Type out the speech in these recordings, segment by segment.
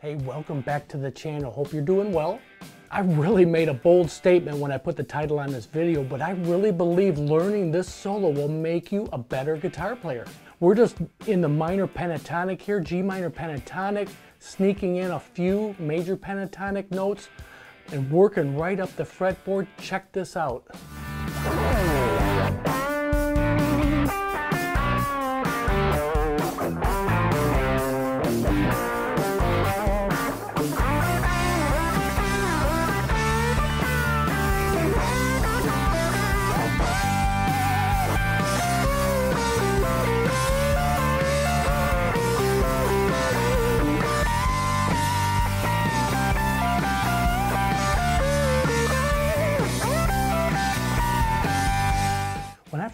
Hey, welcome back to the channel. Hope you're doing well. I really made a bold statement when I put the title on this video, but I really believe learning this solo will make you a better guitar player. We're just in the minor pentatonic here, G minor pentatonic, sneaking in a few major pentatonic notes and working right up the fretboard. Check this out.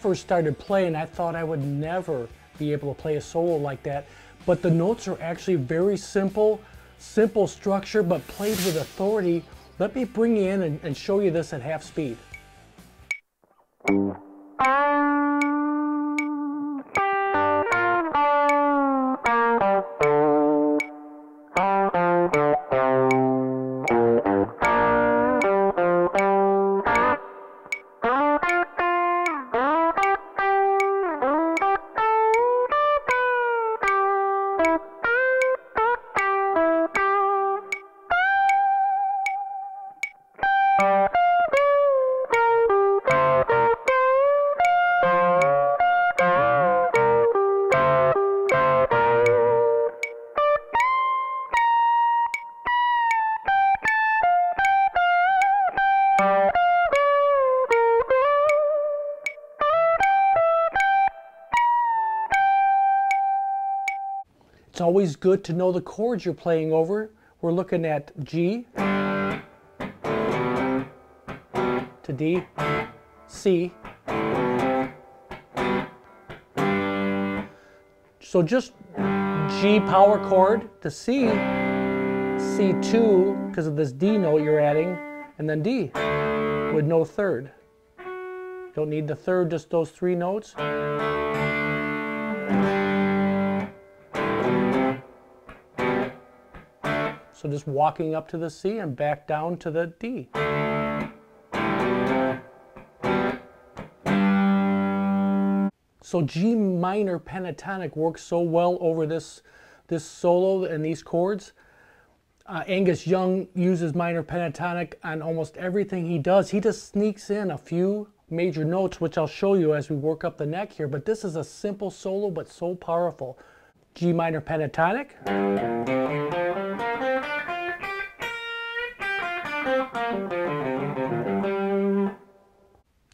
First started playing, I thought I would never be able to play a solo like that. But the notes are actually very simple, simple structure, but played with authority. Let me bring you in and, and show you this at half speed. It's always good to know the chords you're playing over. We're looking at G to D, C. So just G power chord to C, C2 because of this D note you're adding, and then D with no third. Don't need the third, just those three notes. So just walking up to the C and back down to the D. So G minor pentatonic works so well over this, this solo and these chords. Uh, Angus Young uses minor pentatonic on almost everything he does. He just sneaks in a few major notes, which I'll show you as we work up the neck here. But this is a simple solo, but so powerful. G minor pentatonic.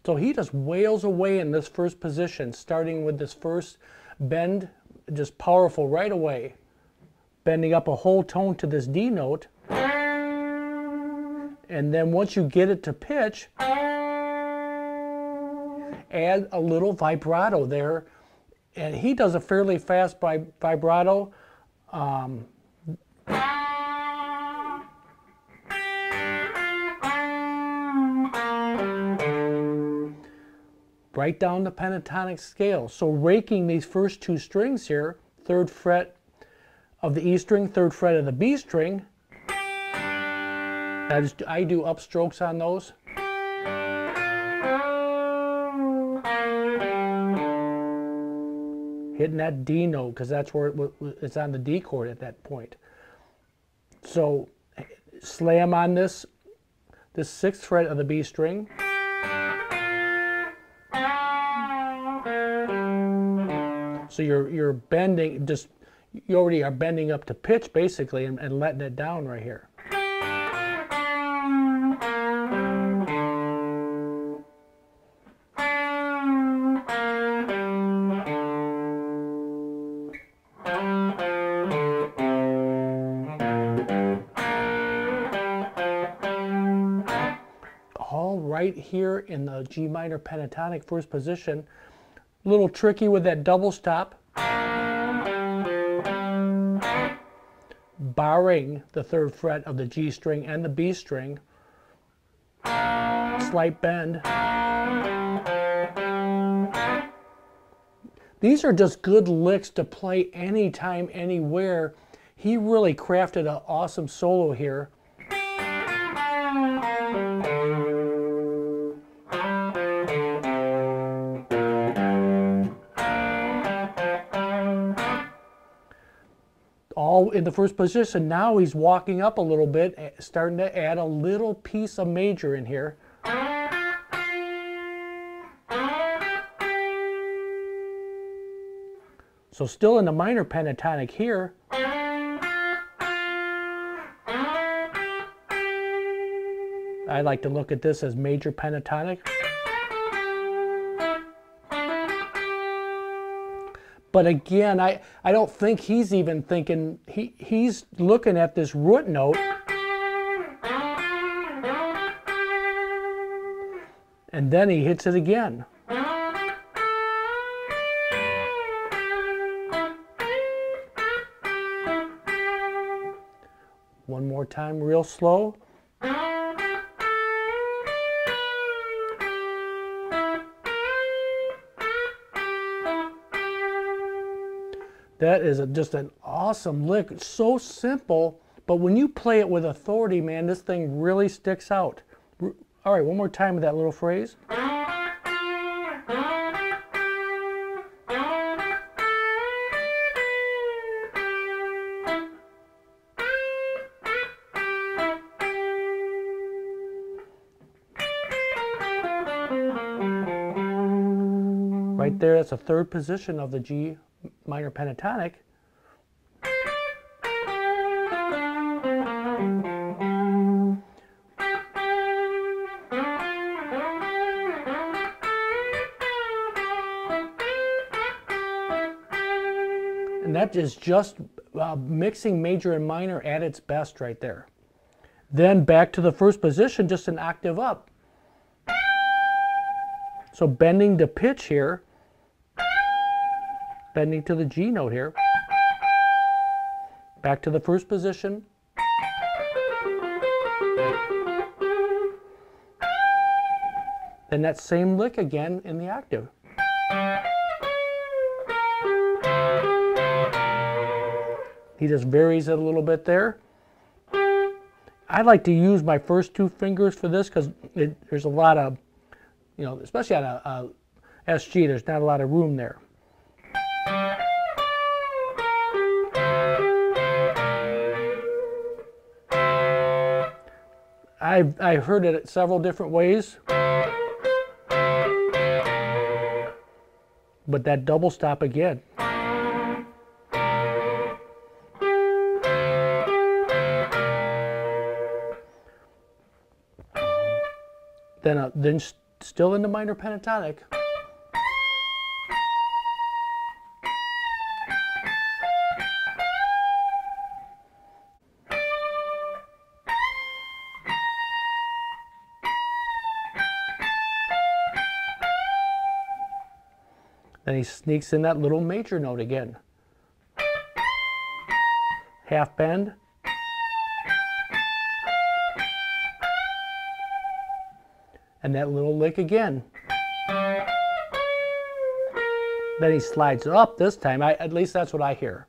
So he just wails away in this first position, starting with this first bend, just powerful right away. Bending up a whole tone to this D note. And then once you get it to pitch, add a little vibrato there. And he does a fairly fast vibrato. Um, right down the pentatonic scale. So raking these first two strings here, third fret of the E string, third fret of the B string, I, do upstrokes on those. Hitting that D note because that's where it, it's on the D chord at that point. So slam on this, this sixth fret of the B string. So you're you're bending just you already are bending up to pitch basically and, and letting it down right here. All right here in the G minor pentatonic first position, a little tricky with that double stop. Barring the third fret of the G string and the B string. Slight bend. These are just good licks to play anytime, anywhere. he really crafted an awesome solo here. In the first position. Now he's walking up a little bit, eh, starting to add a little piece of major in here. So still in the minor pentatonic here. I like to look at this as major pentatonic. But again, I, I don't think he's even thinking, he, he's looking at this root note. And then he hits it again. One more time, real slow. That is a, just an awesome lick. It's so simple, but when you play it with authority, man, this thing really sticks out. All right, one more time with that little phrase. Right there, that's a third position of the G minor pentatonic. And that is just uh, mixing major and minor at its best right there. Then back to the first position, just an octave up. So bending the pitch here bending to the G note here. Back to the first position. Then that same lick again in the octave. He just varies it a little bit there. I like to use my first two fingers for this because there's a lot of, you know, especially on a, a SG, there's not a lot of room there. I've, I've heard it several different ways. But that double stop again. Then, uh, then still in the minor pentatonic. Then he sneaks in that little major note again. Half bend. And that little lick again. Then he slides up this time. I, at least that's what I hear.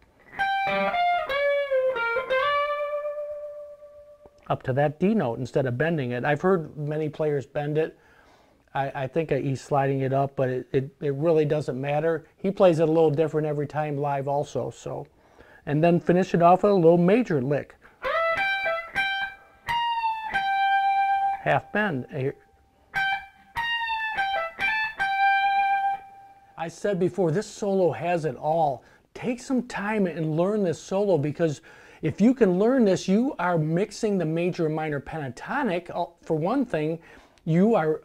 Up to that D note instead of bending it. I've heard many players bend it. I, I think he's sliding it up, but it, it, it really doesn't matter. He plays it a little different every time live also. So, And then finish it off with a little major lick. Half bend. I said before, this solo has it all. Take some time and learn this solo because if you can learn this, you are mixing the major and minor pentatonic. Uh, for one thing, you are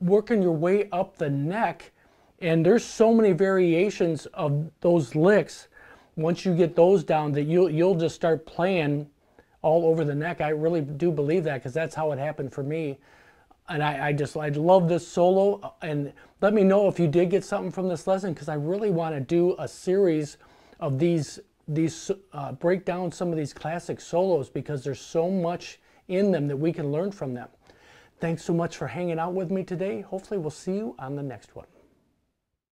working your way up the neck and there's so many variations of those licks. Once you get those down that you'll you'll just start playing all over the neck. I really do believe that because that's how it happened for me. And I, I just i love this solo. And let me know if you did get something from this lesson because i really want to do a series of these these uh, break down some of these classic solos because there's so much in them that we can learn from them Thanks so much for hanging out with me today. Hopefully we'll see you on the next one.